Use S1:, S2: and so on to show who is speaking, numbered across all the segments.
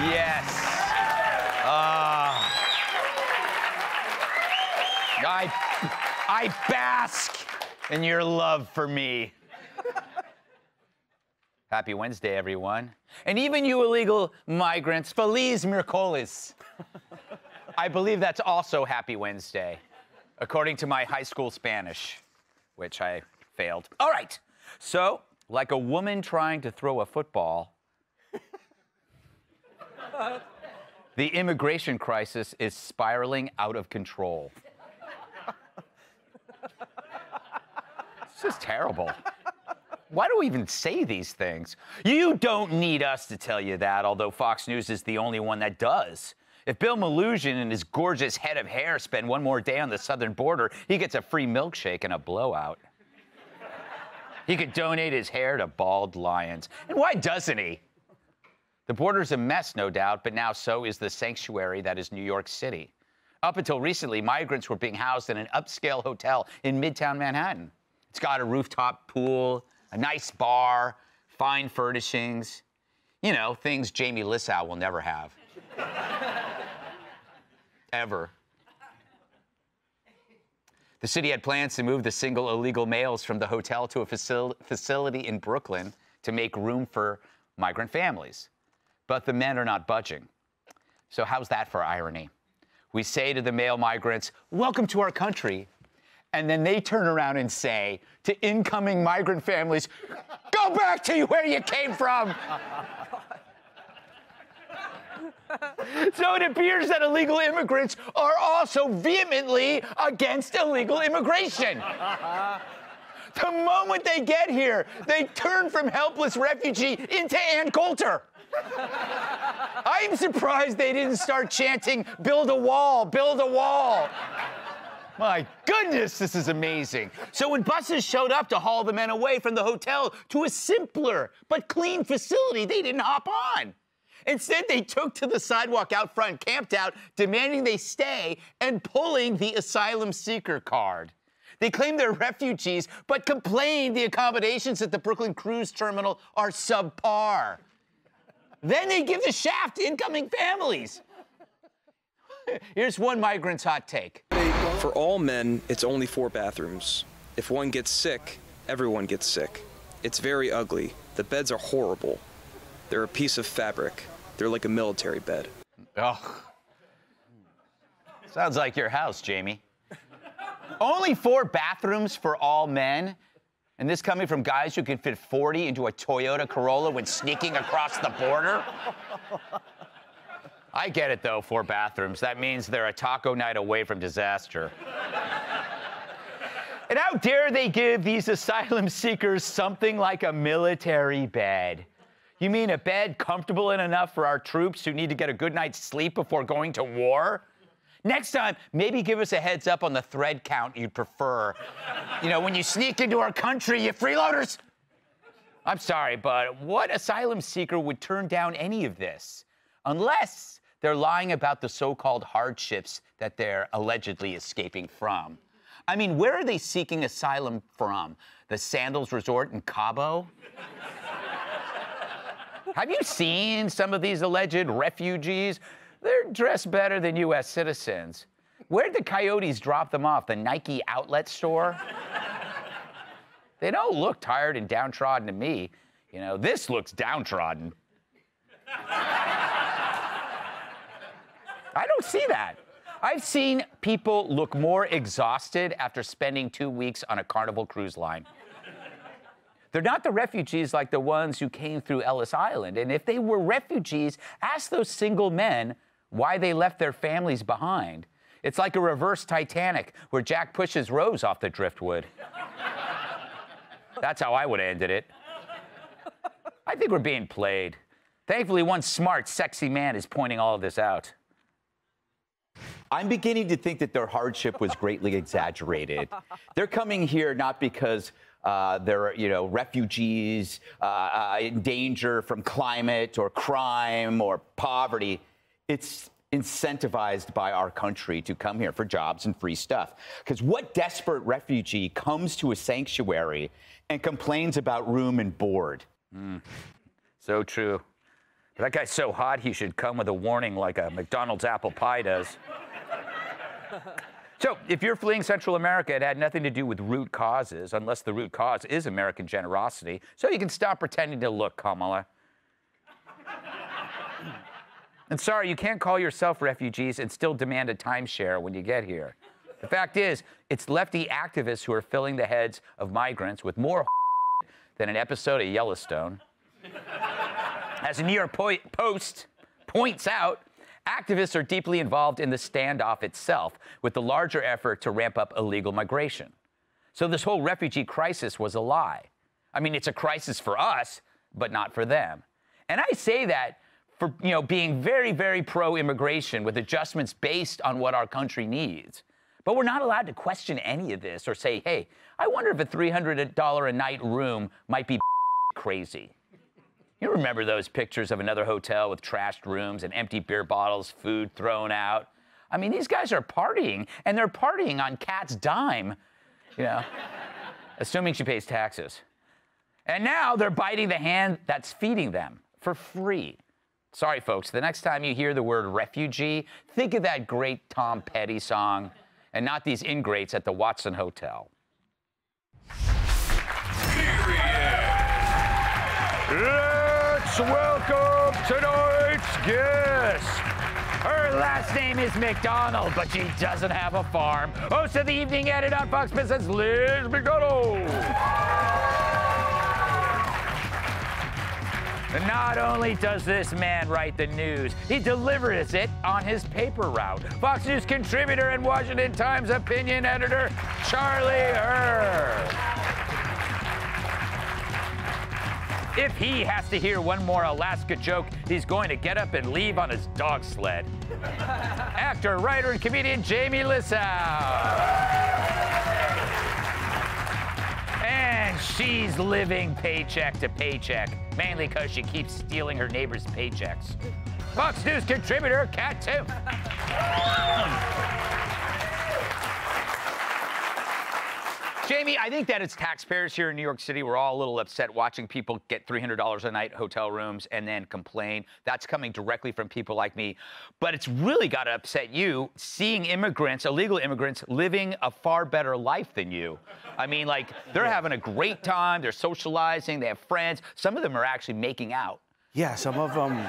S1: Yes. Ah. I, I bask in your love for me. Happy Wednesday, everyone. And even you illegal migrants, Feliz Mircolis. I believe that's also Happy Wednesday, according to my high school Spanish, which I failed. All right. So, like a woman trying to throw a football, the immigration crisis is spiraling out of control. It's just terrible. Why do we even say these things? You don't need us to tell you that, although Fox News is the only one that does. If Bill Melugin and his gorgeous head of hair spend one more day on the southern border, he gets a free milkshake and a blowout. he could donate his hair to bald lions. And why doesn't he? The border's a mess, no doubt, but now so is the sanctuary that is New York City. Up until recently, migrants were being housed in an upscale hotel in Midtown Manhattan. It's got a rooftop pool, a nice bar, fine furnishings. You know, things Jamie Lissow will never have. Ever. The city had plans to move the single illegal males from the hotel to a facil- facility in Brooklyn to make room for migrant families. But the men are not budging. So, how's that for irony? We say to the male migrants, Welcome to our country. And then they turn around and say to incoming migrant families, Go back to where you came from. so it appears that illegal immigrants are also vehemently against illegal immigration. the moment they get here, they turn from helpless refugee into Ann Coulter. I'm surprised they didn't start chanting, build a wall, build a wall. My goodness, this is amazing. So when buses showed up to haul the men away from the hotel to a simpler but clean facility, they didn't hop on. Instead, they took to the sidewalk out front, camped out, demanding they stay and pulling the asylum seeker card. They claim they're refugees, but complain the accommodations at the Brooklyn Cruise Terminal are subpar. Then they give the shaft to incoming families. Here's one migrant's hot take.
S2: For all men, it's only four bathrooms. If one gets sick, everyone gets sick. It's very ugly. The beds are horrible. They're a piece of fabric. They're like a military bed.
S1: Oh. Sounds like your house, Jamie. Only four bathrooms for all men? And this coming from guys who can fit 40 into a Toyota Corolla when sneaking across the border? I get it, though, four bathrooms. That means they're a taco night away from disaster. and how dare they give these asylum seekers something like a military bed? You mean a bed comfortable enough for our troops who need to get a good night's sleep before going to war? Next time, maybe give us a heads up on the thread count you'd prefer. you know, when you sneak into our country, you freeloaders. I'm sorry, but what asylum seeker would turn down any of this? Unless they're lying about the so called hardships that they're allegedly escaping from. I mean, where are they seeking asylum from? The Sandals Resort in Cabo? Have you seen some of these alleged refugees? They're dressed better than U.S. citizens. Where'd the coyotes drop them off? The Nike outlet store? they don't look tired and downtrodden to me. You know, this looks downtrodden. I don't see that. I've seen people look more exhausted after spending two weeks on a Carnival cruise line. They're not the refugees like the ones who came through Ellis Island. And if they were refugees, ask those single men why they left their families behind. It's like a reverse Titanic where Jack pushes Rose off the driftwood. That's how I would have ended it. I think we're being played. Thankfully, one smart, sexy man is pointing all of this out. I'm beginning to think that their hardship was greatly exaggerated. They're coming here not because uh, they're, you know, refugees uh, uh, in danger from climate or crime or poverty. It's incentivized by our country to come here for jobs and free stuff. Because what desperate refugee comes to a sanctuary and complains about room and board? Mm. So true. That guy's so hot, he should come with a warning like a McDonald's apple pie does. so, if you're fleeing Central America, it had nothing to do with root causes, unless the root cause is American generosity. So, you can stop pretending to look, Kamala. And sorry, you can't call yourself refugees and still demand a timeshare when you get here. The fact is, it's lefty activists who are filling the heads of migrants with more than an episode of Yellowstone. As the New York Post points out, activists are deeply involved in the standoff itself with the larger effort to ramp up illegal migration. So this whole refugee crisis was a lie. I mean, it's a crisis for us, but not for them. And I say that for you know being very very pro immigration with adjustments based on what our country needs. But we're not allowed to question any of this or say, "Hey, I wonder if a $300 a night room might be crazy." You remember those pictures of another hotel with trashed rooms and empty beer bottles, food thrown out? I mean, these guys are partying, and they're partying on Kat's dime, you know, assuming she pays taxes. And now they're biting the hand that's feeding them for free. Sorry, folks, the next time you hear the word refugee, think of that great Tom Petty song and not these ingrates at the Watson Hotel. Let's welcome tonight's guest. Her last name is MacDonald, but she doesn't have a farm. Host of the evening edit on Fox Business, Liz MacDonald. Not only does this man write the news, he delivers it on his paper route. Fox News contributor and Washington Times opinion editor, Charlie Hurt. If he has to hear one more Alaska joke, he's going to get up and leave on his dog sled. Actor, writer, and comedian Jamie Lissow. And she's living paycheck to paycheck, mainly because she keeps stealing her neighbor's paychecks. Fox News contributor Kat Timpf. Jamie, I think that as taxpayers here in New York City, we're all a little upset watching people get $300 a night hotel rooms and then complain. That's coming directly from people like me. But it's really got to upset you seeing immigrants, illegal immigrants, living a far better life than you. I mean, like, they're having a great time, they're socializing, they have friends. Some of them are actually making out.
S3: Yeah, some of them,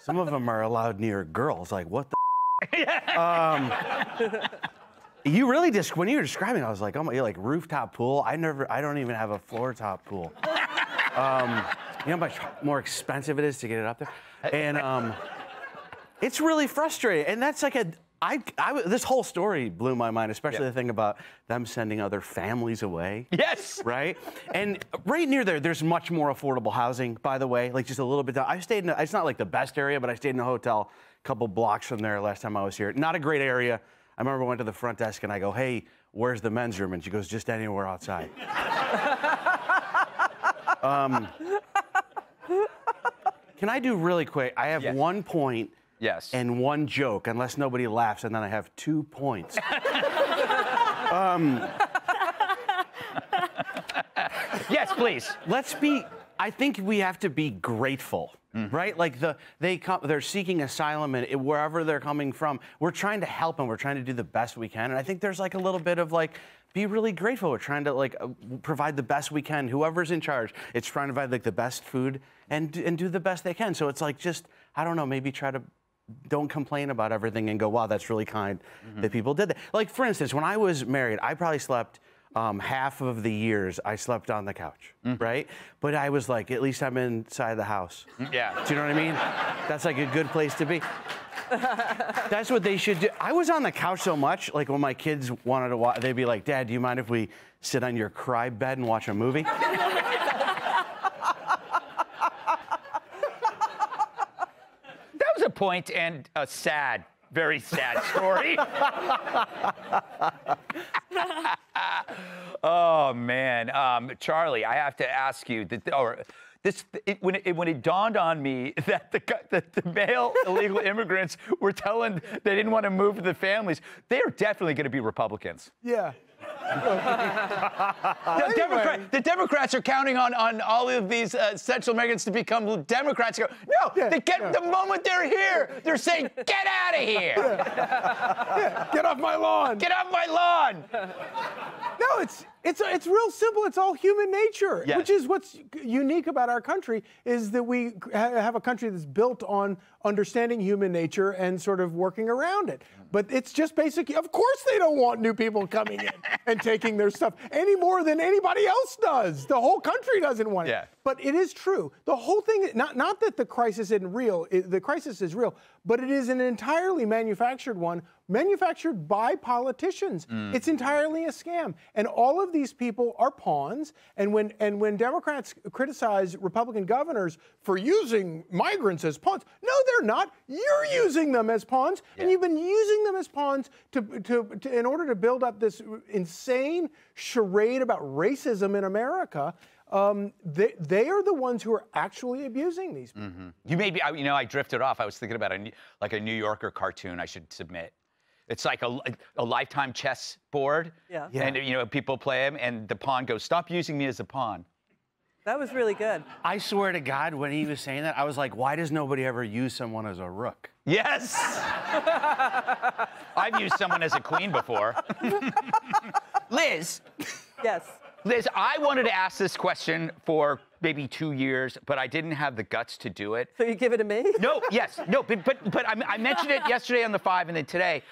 S3: some of them are allowed near girls. Like, what the? um, you really just when you were describing, I was like, oh my, like rooftop pool. I never, I don't even have a floor top pool. um, you know how much more expensive it is to get it up there, and um, it's really frustrating. And that's like a, I, I, this whole story blew my mind, especially the thing about them sending other families away.
S1: Yes.
S3: Right? And right near there, there's much more affordable housing, by the way, like just a little bit down. I stayed in, a, it's not like the best area, but I stayed in a hotel a couple blocks from there last time I was here. Not a great area. I remember I went to the front desk and I go, hey, where's the men's room? And she goes, just anywhere outside. um, can I do really quick? I have yes. one point
S1: yes.
S3: and one joke, unless nobody laughs, and then I have two points. um,
S1: yes, please.
S3: Let's be, I think we have to be grateful Mm. Right? Like the they come they're seeking asylum and wherever they're coming from, we're trying to help them. We're trying to do the best we can. And I think there's like a little bit of like be really grateful. We're trying to like uh, provide the best we can. Whoever's in charge, it's trying to provide like the best food and and do the best they can. So it's like just I don't know, maybe try to don't complain about everything and go, wow, that's really kind mm-hmm. that people did that. Like for instance, when I was married, I probably slept um, half of the years I slept on the couch, mm-hmm. right? But I was like, at least I'm inside the house.
S1: Mm, yeah.
S3: Do you know what I mean? That's like a good place to be. That's what they should do. I was on the couch so much, like when my kids wanted to watch, they'd be like, Dad, do you mind if we sit on your cry bed and watch a movie? that
S1: was a point and a sad very sad story. oh man, um, Charlie, I have to ask you that, or this it, when it when it dawned on me that the that the male illegal immigrants were telling they didn't want to move to the families, they are definitely going to be Republicans.
S3: Yeah.
S1: The, Democrat, the Democrats are counting on, on all of these uh, Central Americans to become Democrats. Go, no,
S4: Yeah,
S1: they get,
S4: yeah.
S1: the moment they're here, they're saying, get out of here.
S4: Get off my lawn.
S1: Get off my lawn.
S4: No, it's it's it's real simple. It's all human nature,
S1: Yes.
S4: which is what's unique about our country is that we ha- have a country that's built on understanding human nature and sort of working around it. But it's just basically, Of course, they don't want new people coming in and taking their stuff any more than anybody else does. The whole country doesn't want it.
S1: Yeah.
S4: But it is true. The whole thing, not, not that the crisis isn't real, it, the crisis is real, but it is an entirely manufactured one, manufactured by politicians. It's entirely a scam. And all of these people are pawns. And when, and when Democrats criticize Republican governors for using migrants as pawns, no, they're not. You're using them as pawns, and you've been using them as pawns to, to, to, in order to build up this insane charade about racism in America um, they, they are the ones who are actually abusing these people.
S1: You made me, I, you know, I drifted off. I was thinking about a, like a New Yorker cartoon I should submit. It's like a, a lifetime chess board.
S5: Yeah.
S4: Yeah.
S1: And, you know, people play them, and the pawn goes, stop using me as a pawn.
S5: That was really good.
S3: I swear to God, when he was saying that, I was like, why does nobody ever use someone as a rook?
S1: Yes. I've used someone as a queen before. Liz,
S5: Yes.
S1: Liz, I wanted to ask this question for maybe two years, but I didn't have the guts to do it.
S5: So you give it to me?
S1: No, yes, no, but but, but I, I mentioned it yesterday on the five, and then today,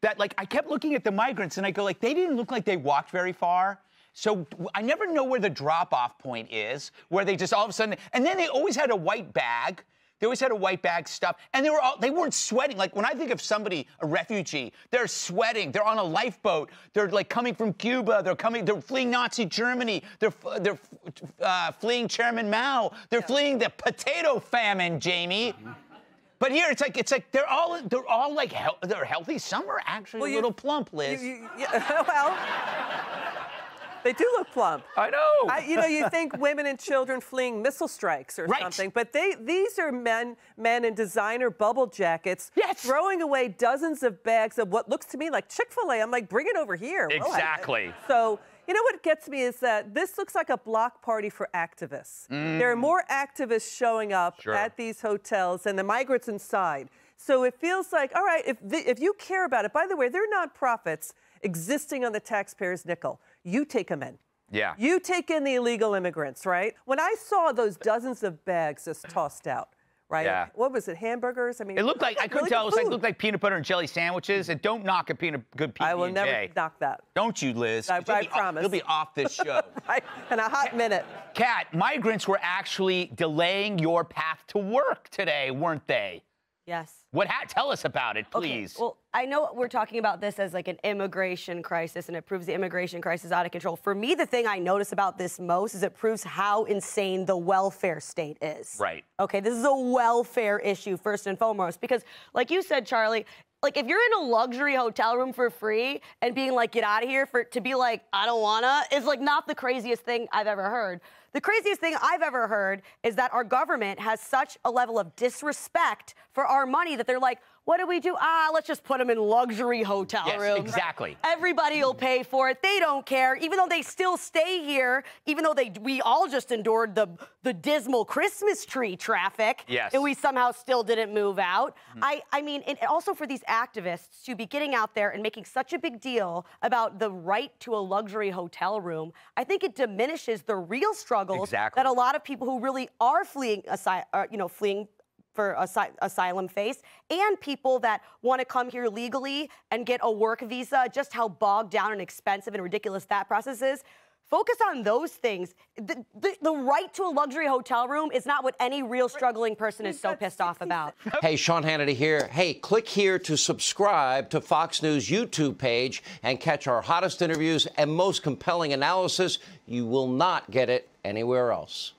S1: that like I kept looking at the migrants, and I go like they didn't look like they walked very far. So I never know where the drop-off point is, where they just all of a sudden, and then they always had a white bag. They always had a white bag stuff, and they were all they weren't sweating. Like when I think of somebody, a refugee, they're sweating. They're on a lifeboat. They're like coming from Cuba. They're coming. They're fleeing Nazi Germany. They're they're uh, fleeing Chairman Mao. They're fleeing the potato famine, Jamie. But here it's like it's like they're all they're all like hel- they're healthy. Some are actually
S5: Well,
S1: a
S5: you-
S1: little plump, Liz.
S5: You- you- yeah, well, they do look plump.
S1: I know.
S5: I, you know, you think women and children fleeing missile strikes or
S1: Right.
S5: something, but they these are men men in designer bubble jackets,
S1: Yes.
S5: throwing away dozens of bags of what looks to me like Chick Fil A. I'm like, bring it over here. We'll have it.
S1: Exactly.
S5: So. You know what gets me is that this looks like a block party for activists. There are more activists showing up
S1: Mm. Sure.
S5: at these hotels than the migrants inside. So it feels like, all right, if, the, if you care about it, by the way, they're nonprofits existing on the taxpayer's nickel. You take them in.
S1: Yeah.
S5: You take in the illegal immigrants, right? When I saw those dozens of bags just tossed out, right?
S1: Yeah.
S5: What was it? Hamburgers? I mean,
S1: it looked like I couldn't
S5: really
S1: tell. It was like looked like peanut butter and jelly sandwiches. And don't knock a peanut good PB
S5: I will never
S1: J.
S5: knock that.
S1: Don't you, Liz?
S5: I- I
S1: off-
S5: promise.
S1: You'll be off this show.
S5: Right? In a hot minute.
S1: Kat, migrants were actually delaying your path to work today, weren't they?
S6: Yes.
S1: What? Ha- tell us about it, please. Okay.
S6: Well, I know we're talking about this as like an immigration crisis, and it proves the immigration crisis is out of control. For me, the thing I notice about this most is it proves how insane the welfare state is.
S1: Right.
S6: Okay, this is a welfare issue first and foremost because, like you said, Charlie. Like if you're in a luxury hotel room for free and being like get out of here for to be like I don't wanna is like not the craziest thing I've ever heard. The craziest thing I've ever heard is that our government has such a level of disrespect for our money that they're like, what do we do? Ah, let's just put them in luxury hotel
S1: Yes,
S6: rooms.
S1: exactly.
S6: Everybody will pay for it. They don't care, even though they still stay here. Even though they, we all just endured the the dismal Christmas tree traffic,
S1: Yes.
S6: and we somehow still didn't move out. I, I mean, and also for these activists to be getting out there and making such a big deal about the right to a luxury hotel room, I think it diminishes the real struggles
S1: Exactly.
S6: that a lot of people who really are fleeing, asy- uh, you know, fleeing for asy- asylum face and people that want to come here legally and get a work visa, just how bogged down and expensive and ridiculous that process is. Focus on those things. The, the, the right to a luxury hotel room is not what any real struggling person is so pissed off about.
S7: Hey, Sean Hannity here. Hey, click here to subscribe to Fox News YouTube page and catch our hottest interviews and most compelling analysis. You will not get it anywhere else.